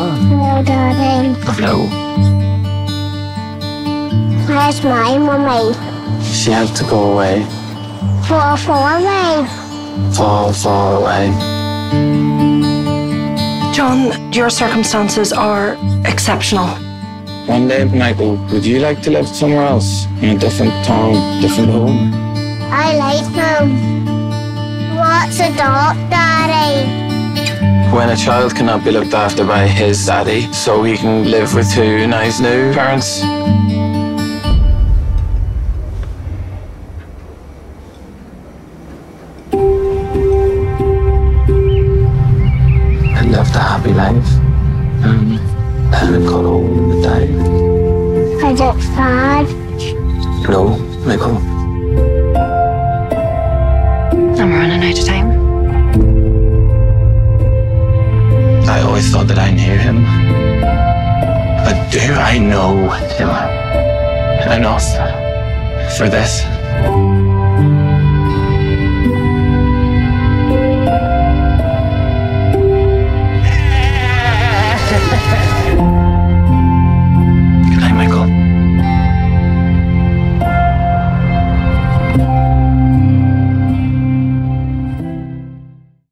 Hello, darling. Hello. Where's my mummy? She had to go away. Far, far away. Far, far away. John, your circumstances are exceptional. One day, Michael, would you like to live somewhere else? In a different town, different home? I like them. What's a dog, Daddy? When a child cannot be looked after by his daddy, so he can live with two nice new parents. I lived a happy life. Um, then I got old and died. I get sad. No, Michael. I know him enough for this?